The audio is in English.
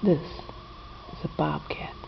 This is a bobcat.